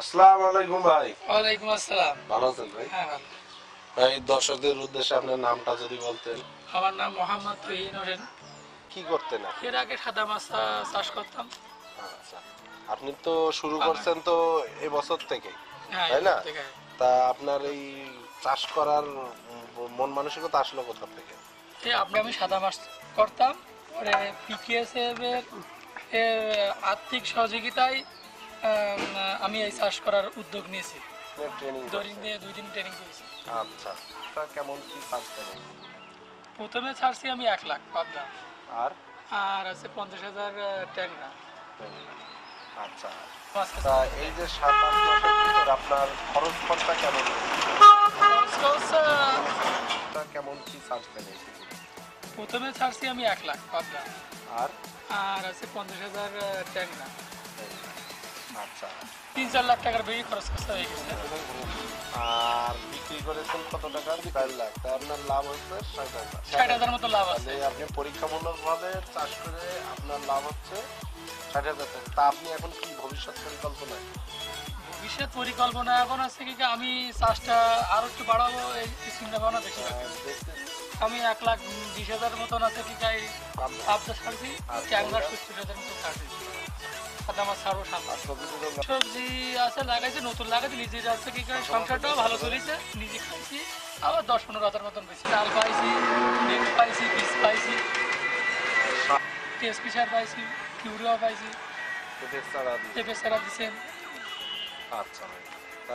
আসসালামু আলাইকুম ভাই। ওয়ালাইকুম আসসালাম। ভালো আছেন ভাই? হ্যাঁ ভালো। ভাই দর্শকদের উদ্দেশ্যে আপনার নামটা যদি বলতেন। আমার নাম মোহাম্মদ তুহিন হোসেন। কি করতেন আপনি? এর আগে সাদা মাছ চাষ করতাম। আচ্ছা। আপনি তো শুরু করছেন তো এবছর থেকে হ্যাঁ তাই না? তা আপনার এই চাষ করার মন মানসিকতা আসলো কোথা থেকে? আপনি আমি সাদা মাছ করতাম। পরে পিকেএসএফ এর এর আর্থিক সহযোগিতায় আম, এই চাষ করার উদ্যোগ নিয়েছি। ট্রেনিং দরিং দিয়ে দুই দিন ট্রেনিং করেছি। আচ্ছা তা কেমন কি পাচ্ছেন প্রথমে ছাড়ছি আমি এক লাখ পাবনা আর? আর আছে পঞ্চাশ হাজার ট্যাংরা। আচ্ছা। তা এই যে সাত আট মাসের ভিতর আপনার খরচ খরচা কেমন খরচ কেমন কি ছাড়ছেন প্রথমে ছাড়ছি আমি এক লাখ পাবনা আর? আর আছে পঞ্চাশ হাজার ট্যাংরা। আচ্ছা। তিন চার লাখ টাকার বেশি খরচ করতে হয়ে গেছে। আর বিক্রি করেছেন কত টাকা? চার লাখ। তা আপনার লাভ হচ্ছে ষাট হাজার। ষাট হাজার মতো লাভ আছে। আপনি পরীক্ষামূলক ভাবে চাষ করে আপনার লাভ হচ্ছে ষাট হাজার টাকা। তা আপনি এখন কি ভবিষ্যৎ পরিকল্পনা ভবিষ্যৎ পরিকল্পনা এখন আছে কি আমি চাষটা আরও একটু বাড়াবো এই চিন্তা ভাবনা দেখতে আমি এক লাখ বিশ হাজার মতন আছে কি পাবনা। আবদা ছাড়ছি ট্যাংরা সত্তর হাজার মতো ছাড়ছি। আর সবজি আছে লাগাইছে নতুন লাগাইছে নিজের আছে কি করে সংসারটাও ভালো চলেছে নিজে খাইছি আবার দশ পনেরো হাজার মতন বেশি। ডাল পাইছি বেগ পাইছি বীজ পাইছি টেস্পি সার পাইছি কিউরিয়া পাইছি। পেঁপে চারা সারা দিচ্ছেন। আচ্ছা ভাই তা